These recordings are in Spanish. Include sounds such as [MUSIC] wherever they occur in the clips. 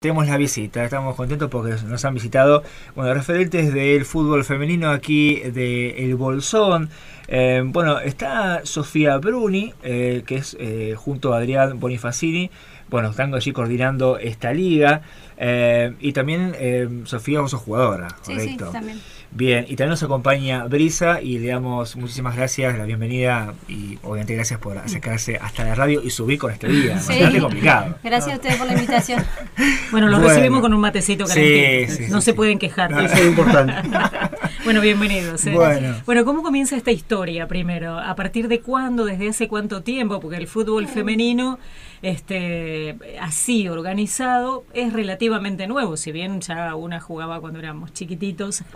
Tenemos la visita, estamos contentos porque nos han visitado bueno, referentes del fútbol femenino aquí de El Bolsón. Eh, bueno, está Sofía Bruni, eh, que es eh, junto a Adrián Bonifacini, bueno, están allí coordinando esta liga. y también Sofía, vos sos jugadora, ¿correcto? Sí, también. Bien, y también nos acompaña Brisa y le damos muchísimas gracias, la bienvenida y obviamente gracias por acercarse hasta la radio y subir con este día, bastante complicado. Gracias a ustedes por la invitación. [LAUGHS] Bueno, lo recibimos con un matecito calentito. no se pueden quejar. eso es importante. [LAUGHS] bueno, bienvenidos. ¿eh? Bueno. bueno, ¿cómo comienza esta historia primero? ¿A partir de cuándo? ¿Desde hace cuánto tiempo? Porque el fútbol femenino este, así organizado es relativamente nuevo, si bien ya una jugaba cuando éramos chiquititos. [LAUGHS]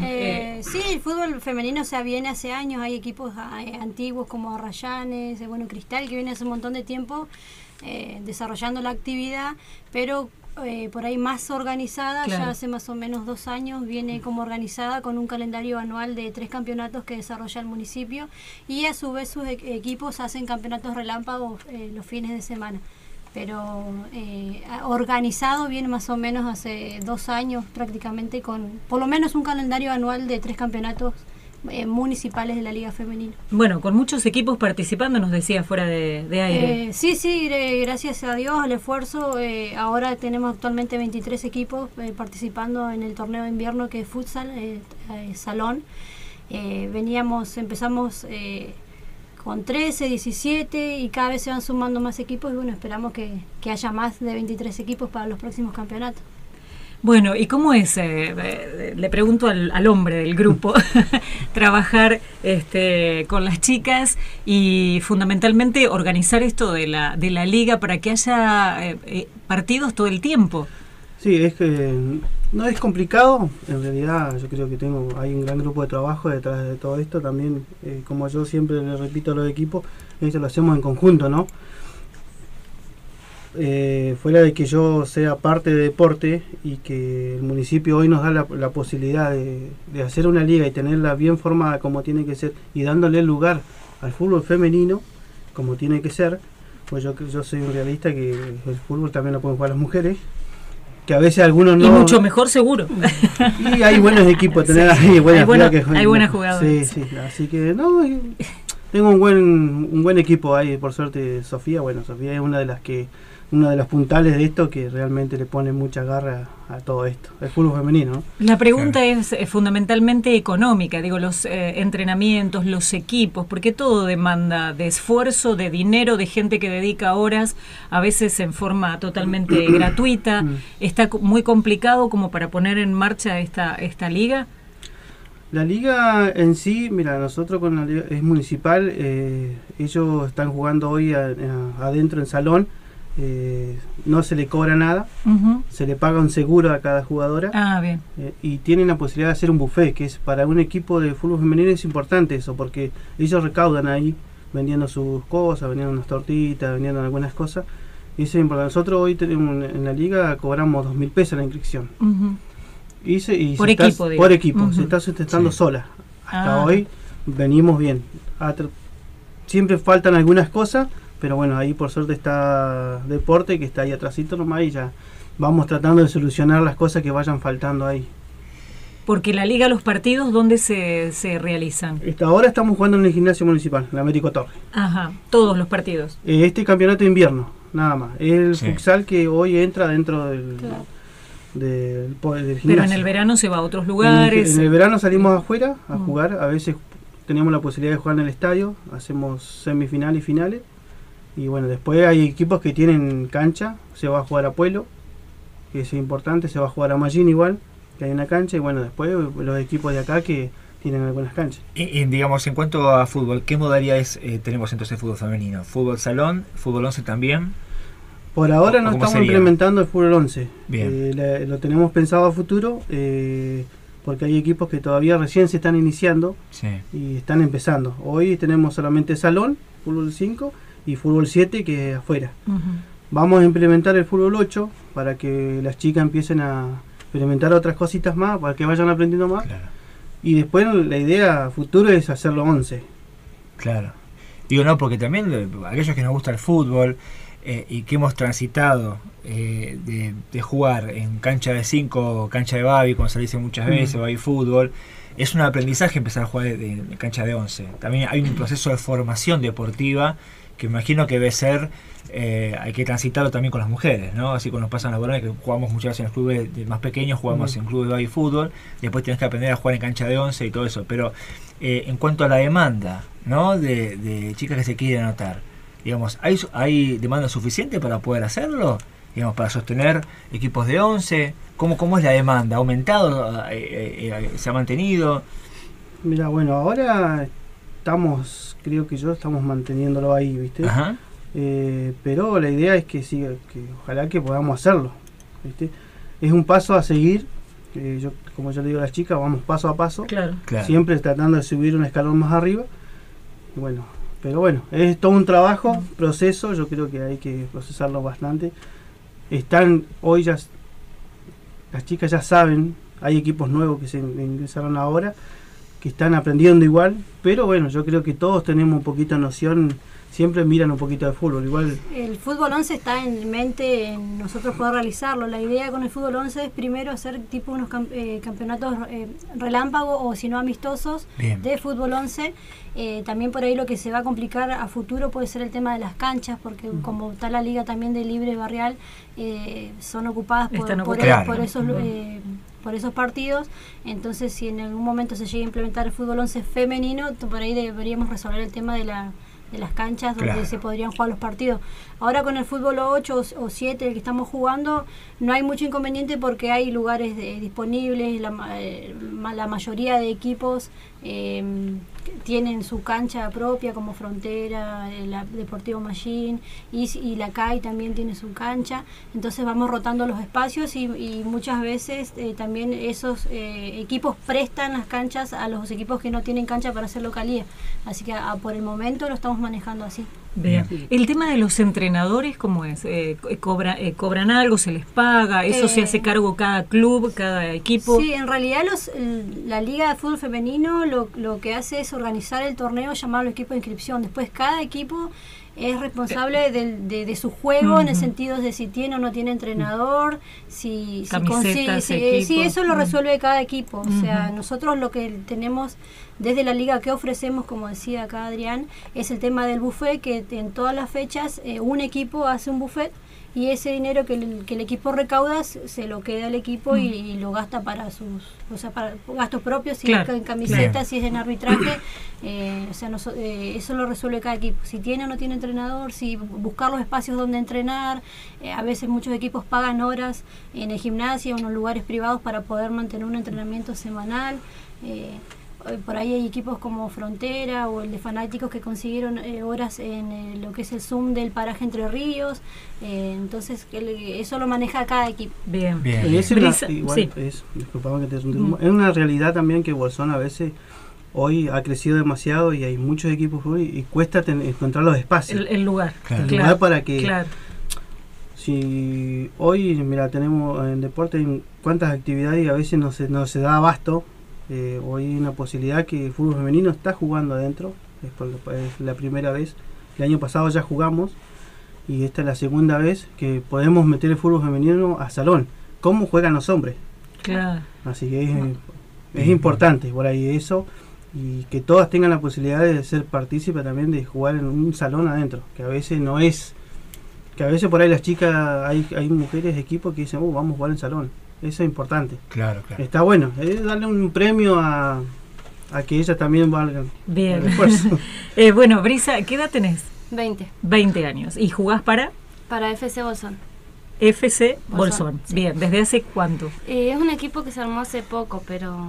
Eh, sí, el fútbol femenino o sea, viene hace años, hay equipos eh, antiguos como Rayanes, eh, bueno, Cristal, que viene hace un montón de tiempo desarrollando la actividad, pero eh, por ahí más organizada, ya hace más o menos dos años viene como organizada con un calendario anual de tres campeonatos que desarrolla el municipio y a su vez sus e-, equipos hacen campeonatos relámpagos eh, los fines de semana. Pero eh, organizado viene más o menos hace dos años prácticamente con por lo menos un calendario anual de tres campeonatos eh, municipales de la Liga Femenina. Bueno, con muchos equipos participando, nos decía fuera de, aire. Eh, sí, sí, gracias a Dios, al esfuerzo. Eh, ahora tenemos actualmente 23 equipos participando en el torneo de invierno que es futsal, salón. veníamos, empezamos con 13, 17 y cada vez se van sumando más equipos y bueno, esperamos que, que haya más de 23 equipos para los próximos campeonatos. Bueno, ¿y cómo es, eh, eh, le pregunto al, hombre del grupo, [LAUGHS] trabajar este, con las chicas y fundamentalmente organizar esto de la, de la liga para que haya eh, partidos todo el tiempo? Sí, es que no es complicado, en realidad yo creo que tengo hay un gran grupo de trabajo detrás de todo esto, también como yo siempre le repito a los equipos, esto lo hacemos en conjunto, ¿no? Eh, fuera de que yo sea parte de deporte y que el municipio hoy nos da la, posibilidad de, hacer una liga y tenerla bien formada como tiene que ser y dándole lugar al fútbol femenino como tiene que ser, pues yo, yo soy un realista que el fútbol también lo pueden jugar las mujeres que a veces algunos no. Y mucho mejor seguro. [LAUGHS] Y hay buenos equipos, tener ahí buenas, hay, buenas jugadoras. Sí, sí, así que no, tengo un buen, un buen equipo ahí, por suerte Sofía, bueno, Sofía es una de las que una de los puntales de esto que realmente le pone mucha garra a todo esto, el fútbol femenino. La pregunta es eh, fundamentalmente económica, digo, los eh, entrenamientos, los equipos, porque todo demanda de esfuerzo, de dinero, de gente que dedica horas, a veces en forma totalmente [CLEARS THROAT] gratuita. Mm. ¿Está muy complicado como para poner en marcha esta, esta liga? La liga en sí, mira, nosotros con la liga es municipal, eh, ellos están jugando hoy adentro en salón eh, no se le cobra nada, se le paga un seguro a cada jugadora ah, bien. Eh, y tienen la posibilidad de hacer un buffet, que es para un equipo de fútbol femenino es importante eso, porque ellos recaudan ahí vendiendo sus cosas, vendiendo unas tortitas, vendiendo algunas cosas. Y eso es importante. Nosotros hoy tenemos en la liga cobramos dos mil pesos la inscripción. y por, equipo, por equipo, se está sustentando sola. Hasta ah. hoy venimos bien. Siempre faltan algunas cosas, pero bueno, ahí por suerte está Deporte que está ahí atrásito nomás y ya vamos tratando de solucionar las cosas que vayan faltando ahí. Porque la liga, los partidos, ¿dónde se, se realizan? Esta ahora estamos jugando en el gimnasio municipal, en Américo Torre. Ajá, todos los partidos. Eh, este campeonato de invierno, nada más. El futsal que hoy entra dentro del, del, gimnasio. Pero en el verano se va a otros lugares. En el, verano salimos afuera a mm. jugar, a veces tenemos la posibilidad de jugar en el estadio, hacemos semifinales y finales y bueno, después hay equipos que tienen cancha, se va a jugar a Pueblo, que es importante, se va a jugar a Magín igual, que hay una cancha, y bueno, después los equipos de acá que tienen algunas canchas. Y, digamos, en cuanto a fútbol, ¿qué modalidades eh, tenemos entonces fútbol femenino? ¿Fútbol salón? ¿Fútbol 11 también? Por ahora no estamos implementando el fútbol 11. Eh, lo tenemos pensado a futuro, eh, porque hay equipos que todavía recién se están iniciando y están empezando. Hoy tenemos solamente salón, fútbol 5, y fútbol 7 que afuera. Vamos a implementar el fútbol 8 para que las chicas empiecen a experimentar otras cositas más, para que vayan aprendiendo más. Y después la idea futuro es hacerlo 11. Claro. Digo, no, porque también aquellos que nos gusta el fútbol, eh, y que hemos transitado eh, de, jugar en cancha de 5, cancha de babi, como se dice muchas veces, baby fútbol, es un aprendizaje empezar a jugar de, cancha de 11. También hay un proceso de formación deportiva que imagino que debe ser, eh, hay que transitarlo también con las mujeres, ¿no? Así como nos pasa en la que jugamos muchas veces en los clubes de más pequeños, jugamos en clubes de baby fútbol, después tienes que aprender a jugar en cancha de 11 y todo eso. Pero en cuanto a la demanda, ¿no? De, de chicas que se quieren anotar digamos, ¿hay, ¿hay demanda suficiente para poder hacerlo? Digamos, para sostener equipos de 11, ¿cómo, cómo es la demanda? ¿Ha aumentado? Eh, eh, eh, ¿Se ha mantenido? Mira, bueno, ahora estamos, creo que yo estamos manteniéndolo ahí, ¿viste? Ajá. pero la idea es que siga, que ojalá que podamos hacerlo, ¿viste? Es un paso a seguir, yo, como yo le digo a las chicas, vamos paso a paso, claro. siempre tratando de subir un escalón más arriba. bueno, pero bueno, es todo un trabajo, proceso, yo creo que hay que procesarlo bastante. Están, hoy ya, las chicas ya saben, hay equipos nuevos que se ingresaron ahora, que están aprendiendo igual, pero bueno, yo creo que todos tenemos un poquito de noción siempre miran un poquito de fútbol. Igual el fútbol 11 está en mente en nosotros poder realizarlo. La idea con el fútbol 11 es primero hacer tipo unos eh, campeonatos eh, relámpago o si no amistosos de fútbol 11. Eh, también por ahí lo que se va a complicar a futuro puede ser el tema de las canchas, porque como está la liga también de libre barrial, son ocupadas por, por, esos por esos partidos. Entonces, si en algún momento se llega a implementar el fútbol 11 femenino, por ahí deberíamos resolver el tema de la de las canchas donde se podrían jugar los partidos. Ahora con el fútbol 8 o 7 el que estamos jugando, no hay mucho inconveniente porque hay lugares disponibles, la, eh, la, mayoría de equipos em, tienen su cancha propia como Frontera, el Deportivo Machine y, la CAI también tiene su cancha, entonces vamos rotando los espacios y, muchas veces eh, también esos eh, equipos prestan las canchas a los equipos que no tienen cancha para hacer localía, así que por el momento lo estamos manejando así. Bien. El tema de los entrenadores, ¿cómo es? Eh, eh, cobra, eh, ¿Cobran algo? ¿Se les paga? ¿Eso se hace cargo cada club, cada equipo? Sí, en realidad los, la Liga de Fútbol Femenino lo, lo que hace es organizar el torneo llamado equipo de inscripción. Después cada equipo es responsable de, de, su juego en el sentido de si tiene o no tiene entrenador, si, si consigue, si, eso lo resuelve cada equipo. O sea, nosotros lo que tenemos desde la liga que ofrecemos, como decía acá Adrián, es el tema del buffet, que en todas las fechas eh, un equipo hace un buffet y ese dinero que el, que el equipo recauda se lo queda al equipo y, lo gasta para sus o sea, para gastos propios, si es en camisetas, si es en arbitraje, [CLEARS THROAT] eh, o sea, eh, eso lo resuelve cada equipo. Si tiene o no tiene entrenador, si buscar los espacios donde entrenar, eh, a veces muchos equipos pagan horas en el gimnasio o en los lugares privados para poder mantener un entrenamiento semanal. Eh, por ahí hay equipos como Frontera o el de Fanáticos que consiguieron eh, horas en eh, lo que es el Zoom del paraje Entre Ríos. entonces, eso lo maneja cada equipo. Bien, bien. Es, una, es, una realidad también que Bolsón a veces hoy ha crecido demasiado y hay muchos equipos hoy y cuesta encontrar los espacios. El, lugar. El lugar para que... Si hoy, mira, tenemos en deporte cuántas actividades y a veces no se, no se da abasto eh, hoy hay una posibilidad que el fútbol femenino está jugando adentro, es, la primera vez. El año pasado ya jugamos y esta es la segunda vez que podemos meter el fútbol femenino a salón. ¿Cómo juegan los hombres? Claro. Así que es, importante por ahí eso y que todas tengan la posibilidad de ser partícipes también de jugar en un salón adentro, que a veces no es, que a veces por ahí las chicas, hay, hay mujeres de equipo que dicen, uh, vamos a jugar en salón eso es importante. Claro, claro. Está bueno. Es darle un premio a, a que ellas también valgan. Bien. [LAUGHS] eh, bueno, Brisa, ¿qué edad tenés? 20. 20 años. ¿Y jugás para? Para FC Bolsón. FC Bolsón. Bien, ¿desde hace cuánto? Eh, es un equipo que se armó hace poco, pero...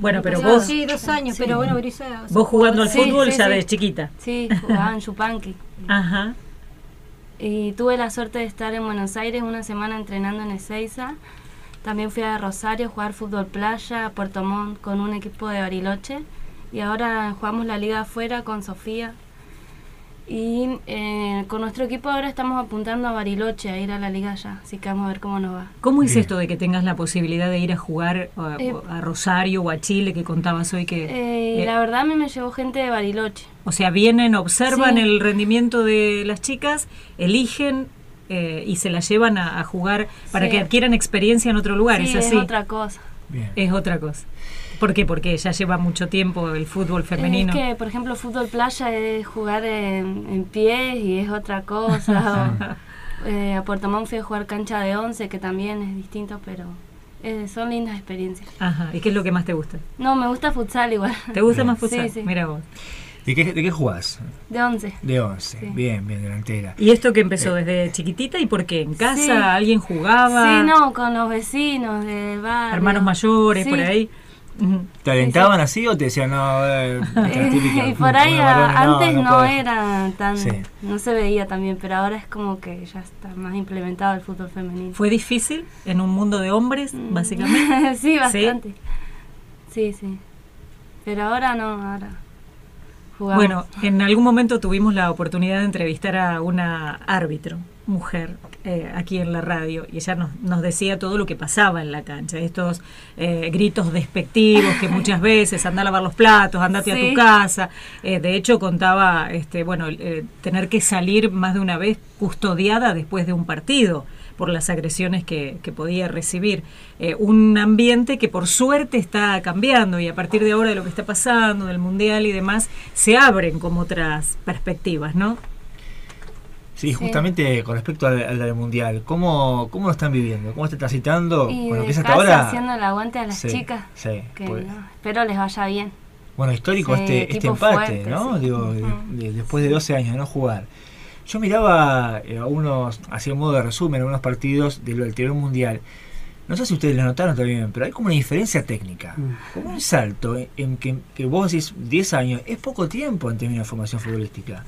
Bueno, pero vos... Sí, dos años, pero bueno, Brisa... Vos jugando al fútbol ya de chiquita. Sí, jugaba en Chupanqui. Ajá. Y tuve la suerte de estar en Buenos Aires una semana entrenando en Ezeiza. También fui a Rosario a jugar fútbol playa, a Puerto Montt con un equipo de Bariloche. Y ahora jugamos la liga afuera con Sofía. Y eh, con nuestro equipo ahora estamos apuntando a Bariloche, a ir a la liga ya, así que vamos a ver cómo nos va. ¿Cómo es esto de que tengas la posibilidad de ir a jugar a, eh, Rosario o a Chile que contabas hoy que... Eh, la verdad a mí me llevó gente de Bariloche. O sea, vienen, observan el rendimiento de las chicas, eligen y se las llevan a, jugar para que adquieran experiencia en otro lugar, ¿es así? es otra cosa. Es otra cosa. ¿Por qué? Porque ya lleva mucho tiempo el fútbol femenino. Es que, por ejemplo, fútbol playa es jugar en, en pies y es otra cosa. [LAUGHS] eh, a Puerto Montt fui a jugar cancha de once, que también es distinto, pero eh, son lindas experiencias. Ajá. ¿Y qué es lo que más te gusta? No, me gusta futsal igual. ¿Te gusta más futsal? Sí, sí. Mira vos. ¿De qué, ¿De qué jugás? De once. De once, bien, bien, delantera. ¿Y esto que empezó eh. desde chiquitita y por qué? ¿En casa alguien jugaba? Sí, no, con los vecinos del barrio. Hermanos mayores, por ahí. ¿Te alentaban así o te decían no? Eh, [LAUGHS] y por ahí antes no, era tan, no se veía también, pero ahora es como que ya está más implementado el fútbol femenino. ¿Fue difícil en un mundo de hombres, mm. básicamente? [LAUGHS] sí, bastante. Sí, sí. Pero ahora no, ahora jugamos. Bueno, en algún momento tuvimos la oportunidad de entrevistar a una árbitro mujer eh, aquí en la radio y ella nos, nos, decía todo lo que pasaba en la cancha, estos eh, gritos despectivos que muchas [LAUGHS] veces anda a lavar los platos, andate a tu casa, eh, de hecho contaba este bueno tener que salir más de una vez custodiada después de un partido por las agresiones que, que podía recibir. un ambiente que por suerte está cambiando y a partir de ahora de lo que está pasando, del Mundial y demás, se abren como otras perspectivas, ¿no? Sí, justamente con respecto al, Mundial, ¿cómo, ¿cómo lo están viviendo? ¿Cómo está transitando? Y bueno, que es hasta ahora. haciendo el aguante a las chicas. Sí, que pues. espero les vaya bien. Bueno, histórico este, este empate, ¿no? Digo, después de 12 años de no jugar. Yo miraba eh, a unos, hacía un modo de resumen, algunos partidos del anterior mundial. No sé si ustedes lo notaron también, pero hay como una diferencia técnica. Mm. Como un salto en, que, que, vos decís 10 años, es poco tiempo en términos de formación futbolística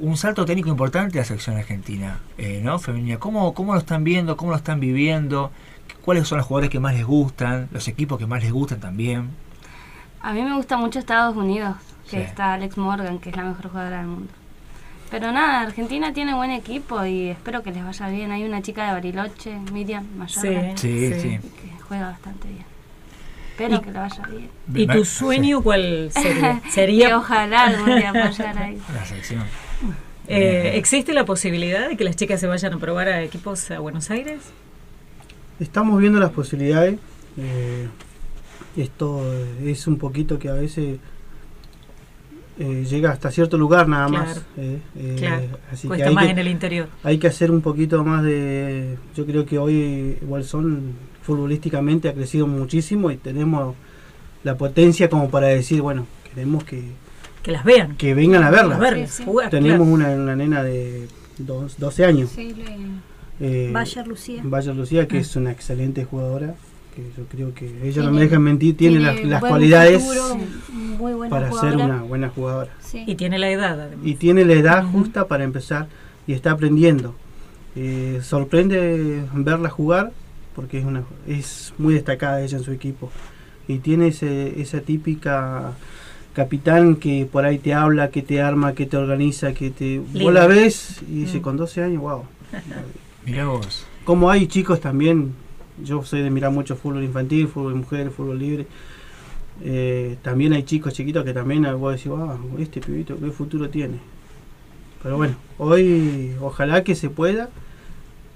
un salto técnico importante a la selección argentina, eh, ¿no? Femenina. ¿Cómo, ¿Cómo lo están viendo? ¿Cómo lo están viviendo? ¿Cuáles son los jugadores que más les gustan? ¿Los equipos que más les gustan también? A mí me gusta mucho Estados Unidos, que está Alex Morgan, que es la mejor jugadora del mundo. Pero nada, Argentina tiene buen equipo y espero que les vaya bien. Hay una chica de Bariloche, Miriam Mayor, sí, sí, que juega bastante bien. Espero que le vaya bien. ¿Y tu sueño cuál sería? [LAUGHS] ¿Sería... ojalá algún día apoyar ahí. [LAUGHS] La selección. Eh, ¿Existe la posibilidad de que las chicas se vayan a probar a equipos a Buenos Aires? Estamos viendo las posibilidades. Eh, esto es un poquito que a veces eh, llega hasta cierto lugar nada más. claro. Así Cuesta que más en el interior. Hay que hacer un poquito más de. Yo creo que hoy son futbolísticamente ha crecido muchísimo y tenemos la potencia como para decir, bueno, queremos que que las vean. Que vengan a verlas. Tenemos una, una, nena de dos, 12 años. Sí, eh, Bayer Lucía. Bayer Lucía, que ah. es una excelente jugadora. Que yo creo que ella no me deja mentir, tiene, las, las cualidades para ser una buena jugadora. Y tiene la edad, además. Y tiene la edad justa para empezar y está aprendiendo. Eh, sorprende verla jugar porque es, una, es muy destacada ella en su equipo. Y tiene ese, esa típica capitán que por ahí te habla, que te arma, que te organiza, que te... Vos la ves y dice, mm. con 12 años, wow. [LAUGHS] Mirá vos. Como hay chicos también, yo soy de mirar mucho fútbol infantil, fútbol de mujeres, fútbol libre. Eh, también hay chicos chiquitos que también vos decís, wow, este pibito, ¿qué futuro tiene? Pero bueno, hoy ojalá que se pueda,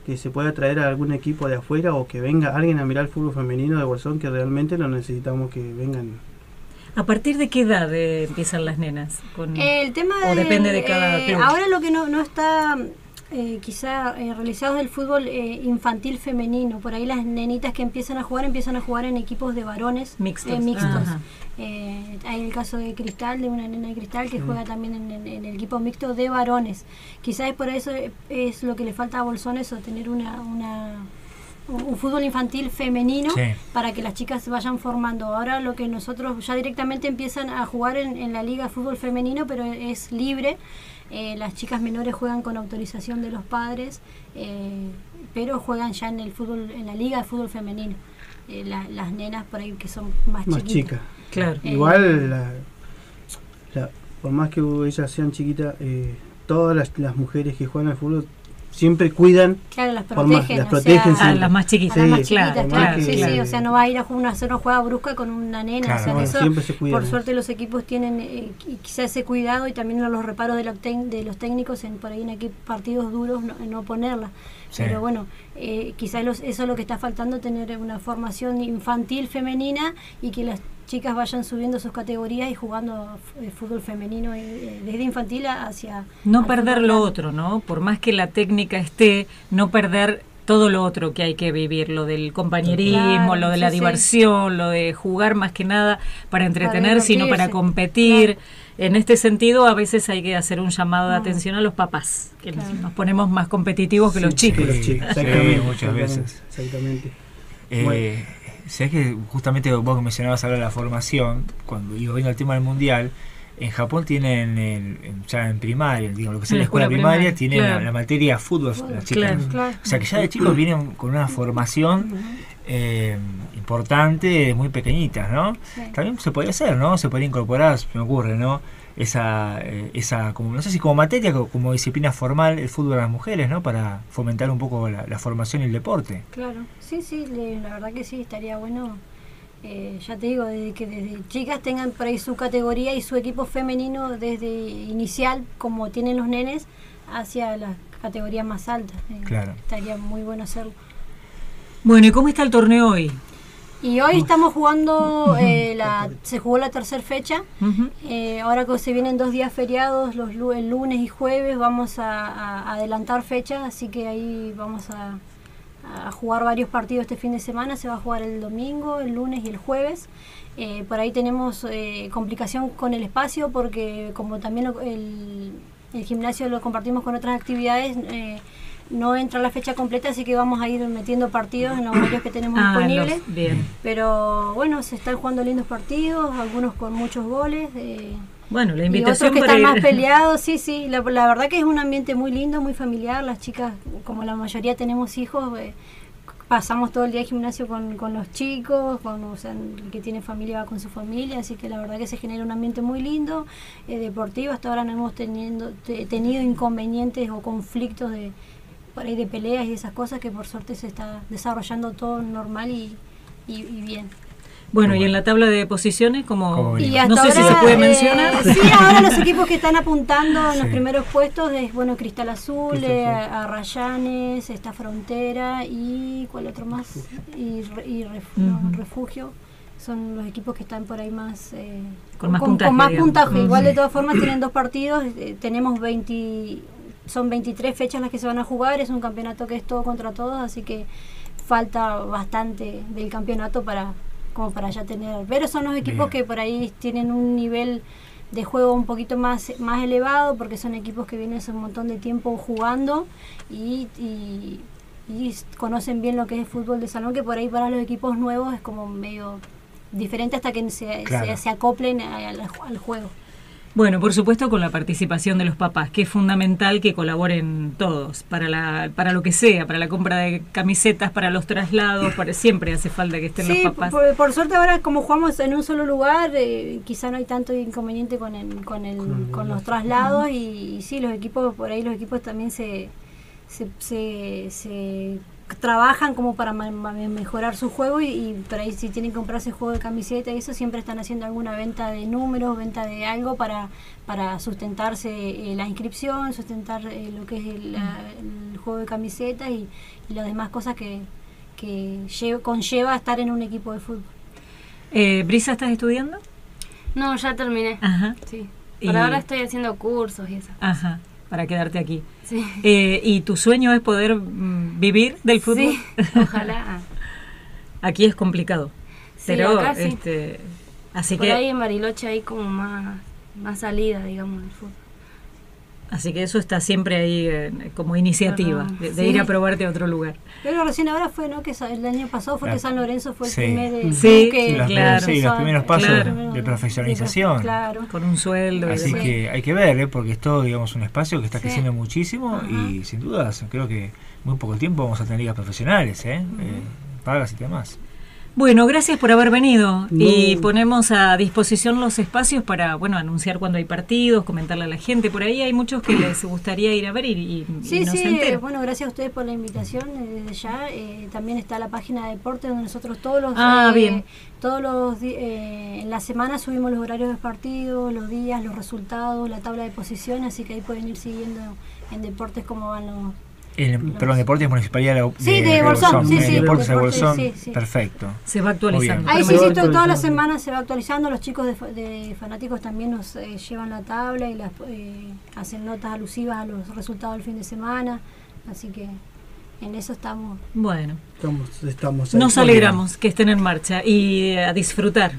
que se pueda traer a algún equipo de afuera o que venga alguien a mirar el fútbol femenino de Bolsón, que realmente lo necesitamos que vengan ¿A partir de qué edad empiezan las nenas? Con, el tema o depende de cada eh, Ahora lo que no, no está eh, quizá eh, realizado es el fútbol eh, infantil femenino. Por ahí las nenitas que empiezan a jugar empiezan a jugar en equipos de varones mixtos. mixtos. hay el caso de Cristal, de una nena de Cristal que juega también en, el equipo mixto de varones. Quizás por eso es lo que le falta a Bolsón eso, tener una, una un fútbol infantil femenino para que las chicas se vayan formando. Ahora lo que nosotros ya directamente empiezan a jugar en, la liga de fútbol femenino, pero es libre. Eh, las chicas menores juegan con autorización de los padres, eh, pero juegan ya en el fútbol, en la liga de fútbol femenino. Eh, las nenas por ahí que son más, más chicas. Claro. Igual, por más que ellas sean chiquitas, todas las, las mujeres que juegan al fútbol siempre cuidan claro las protegen, las, protegen a las más chiquitas, sí, más chiquitas claro, sí, sí, o sea no va a ir a una, hacer una jugada brusca con una nena o sea, eso, por suerte los equipos tienen eh, quizás ese cuidado y también los reparos de, de los técnicos en por ahí en partidos duros no, no ponerla pero bueno eh, quizás eso es lo que está faltando tener una formación infantil femenina y que las chicas vayan subiendo sus categorías y jugando eh, fútbol femenino eh, desde infantil hacia... No perder lo otro, ¿no? Por más que la técnica esté, no perder todo lo otro que hay que vivir, lo del compañerismo, lo de la diversión, lo de jugar más que nada para entretener, sino para competir. En este sentido, a veces hay que hacer un llamado de atención a los papás, que nos ponemos más competitivos que los chicos. exactamente, muchas veces. Exactamente. Eh, sé que justamente vos que mencionabas ahora la formación, cuando iba viendo el tema del mundial, en Japón tienen el, ya en primaria, digo, lo que es la, escuela, primaria, tienen la, materia fútbol, las chicas. O sea que ya de chicos vienen con una formación eh, importante, muy pequeñitas, ¿no? También se podría hacer, ¿no? Se podría incorporar, me ocurre, ¿no? esa, eh, esa como no sé si como materia, como disciplina formal el fútbol a las mujeres, ¿no? Para fomentar un poco la, formación y el deporte. Claro, sí, sí, la verdad que sí, estaría bueno. Eh, ya te digo, desde que desde chicas tengan por ahí su categoría y su equipo femenino desde inicial, como tienen los nenes, hacia las categorías más altas. Eh, claro. Estaría muy bueno hacerlo. Bueno, ¿y cómo está el torneo hoy? Y hoy estamos jugando, eh, la, se jugó la tercera fecha. Eh, ahora que se vienen dos días feriados, los el lunes y jueves, vamos a, adelantar fechas, así que ahí vamos a, jugar varios partidos este fin de semana. Se va a jugar el domingo, el lunes y el jueves. Eh, por ahí tenemos complicación con el espacio porque como también el, el, gimnasio lo compartimos con otras actividades no entra la fecha completa, así que vamos a ir metiendo partidos en los horarios que tenemos ah, disponibles. bien. Pero bueno, se están jugando lindos partidos, algunos con muchos goles. Eh, bueno, la invitación y otros que están más [LAUGHS] peleados, sí, sí. La, verdad que es un ambiente muy lindo, muy familiar. Las chicas, como la mayoría tenemos hijos, eh, pasamos todo el día en gimnasio con, con los chicos, con, o sea, el que tiene familia va con su familia, así que la verdad que se genera un ambiente muy lindo, eh, deportivo. Hasta ahora no hemos teniendo, tenido inconvenientes o conflictos de por ahí de peleas y esas cosas que por suerte se está desarrollando todo normal y, bien. Bueno, y en la tabla de posiciones, como no sé si se puede mencionar. Eh, sí, ahora los equipos que están apuntando en los primeros puestos es bueno Cristal Azul, eh, a Rayanes, esta Frontera y ¿cuál otro más? Y, Refugio. Son los equipos que están por ahí más eh, con, más puntaje. Igual de todas formas tienen dos partidos, tenemos 20 son 23 fechas las que se van a jugar, es un campeonato que es todo contra todos, así que falta bastante del campeonato para como para ya tener, pero son los equipos que por ahí tienen un nivel de juego un poquito más, más elevado porque son equipos que vienen hace un montón de tiempo jugando y, y, conocen bien lo que es el fútbol de salón, que por ahí para los equipos nuevos es como medio diferente hasta que se, se, acoplen al juego. Bueno, por supuesto con la participación de los papás, que es fundamental que colaboren todos, para, la, para lo que sea, para la compra de camisetas, para los traslados, para, siempre hace falta que estén los papás. Por, por, suerte ahora como jugamos en un solo lugar, eh, quizá no hay tanto inconveniente con, el, con, el, con, los traslados y, sí, los equipos, por ahí los equipos también se, se, se trabajan como para mejorar su juego y, por ahí si tienen que comprarse juego de camiseta y eso siempre están haciendo alguna venta de números, venta de algo para, para sustentarse eh, la inscripción, sustentar eh, lo que es el, juego de camiseta y, las demás cosas que, que conlleva estar en un equipo de fútbol. Eh, ¿Brisa estás estudiando? No, ya terminé. Ajá. Sí. Por ahora estoy haciendo cursos y eso. Ajá para quedarte aquí. Eh, ¿Y tu sueño es poder mm, vivir del fútbol? Sí, [LAUGHS] ojalá. [LAUGHS] aquí es complicado. pero, este, así Por que... ahí en Bariloche hay como más, más salida, digamos, del fútbol. Así que eso está siempre ahí eh, como iniciativa, de, ir a probarte a otro lugar. Pero recién ahora fue, ¿no? Que el año pasado fue que San Lorenzo fue el primer... Eh, sí, que, claro. sí, los primeros pasos de profesionalización. Claro. Con un sueldo. Así que hay que ver, ¿eh? porque es todo, digamos, un espacio que está creciendo muchísimo y sin dudas creo que muy poco tiempo vamos a tener ligas profesionales, ¿eh? pagas y demás. Bueno, gracias por haber venido y ponemos a disposición los espacios para, bueno, anunciar cuando hay partidos, comentarle a la gente. Por ahí hay muchos que les gustaría ir a ver y, y sí, sí. Bueno, gracias a ustedes por la invitación eh, desde ya. Eh, también está la página de deporte donde nosotros todos los ah, eh, bien. todos los en la semana subimos los horarios de partidos, los días, los resultados, la tabla de posiciones, así que ahí pueden ir siguiendo en deportes cómo van los el, perdón, Deportes Municipalidad de, sí, de, Bolsón. Sí, sí, Deportes de Bolsón. Perfecto. Se va actualizando. Ahí sí, sí, todas las semanas se va actualizando. Los chicos de, fanáticos también nos eh, llevan la tabla y las, eh, hacen notas alusivas a los resultados del fin de semana. Así que en eso estamos. Bueno. Estamos, estamos Nos alegramos que estén en marcha y a disfrutar.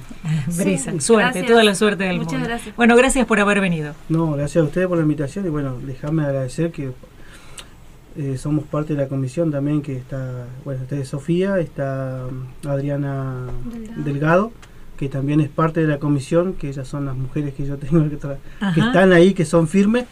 Brisa, suerte, toda la suerte del Muchas mundo. Gracias. Bueno, gracias por haber venido. No, gracias a ustedes por la invitación y bueno, déjame agradecer que eh, somos parte de la comisión también que está, bueno, está Sofía, está mm, Adriana Delgado. que también es parte de la comisión, que ellas son las mujeres que yo tengo que, que están ahí, que son firmes.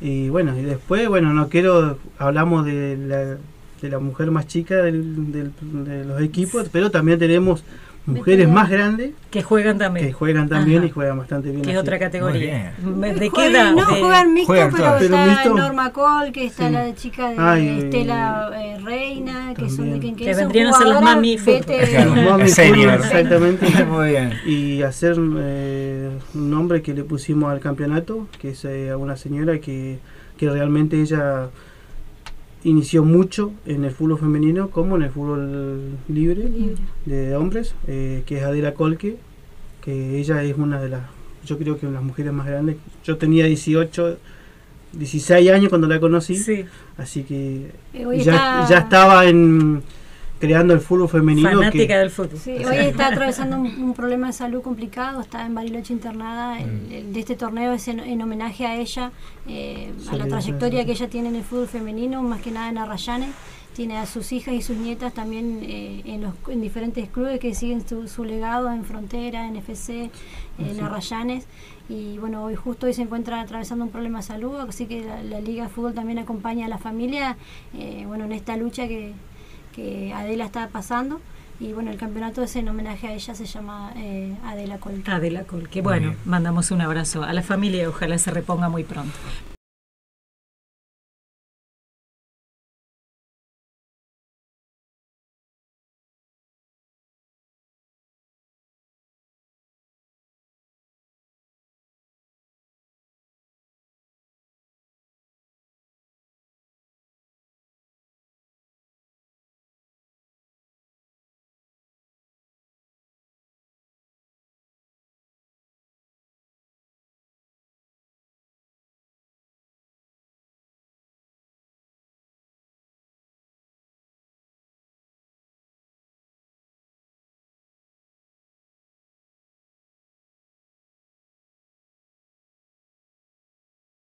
Y bueno, y después, bueno, no quiero, hablamos de la, de la mujer más chica del, de los equipos, pero también tenemos mujeres más grandes que juegan también. que juegan también y juegan bastante bien que es otra categoría. de qué edad no juegan mixto pero, está Norma Cole que está la chica de Estela eh, Reina que son de que, vendrían a ser las mami exactamente. [LAUGHS] Muy bien. Y hacer eh, un nombre que le pusimos al campeonato que es eh, a una señora que que realmente ella inició mucho en el fútbol femenino como en el fútbol libre, de hombres, eh, que es Adela Colque, que ella es una de las, yo creo que una de las mujeres más grandes. Yo tenía 18, 16 años cuando la conocí, así que ya, ya estaba en creando el fútbol femenino. Fanática del fútbol. Sí, hoy está [LAUGHS] atravesando un, problema de salud complicado, está en Bariloche internada. El, mm. de este torneo es en, homenaje a ella, eh, a la trayectoria que ella tiene en el fútbol femenino, más que nada en Arrayanes. Tiene a sus hijas y sus nietas también eh, en, los, en diferentes clubes que siguen su, legado en Frontera, en FC, en Arrayanes. Y bueno, hoy justo hoy se encuentra atravesando un problema de salud, así que la, Liga de Fútbol también acompaña a la familia eh, bueno, en esta lucha que, que Adela está pasando. Y bueno, el campeonato es en homenaje a ella, se llama eh, Adela Col. Adela Col, que bueno, mandamos un abrazo a la familia y ojalá se reponga muy pronto.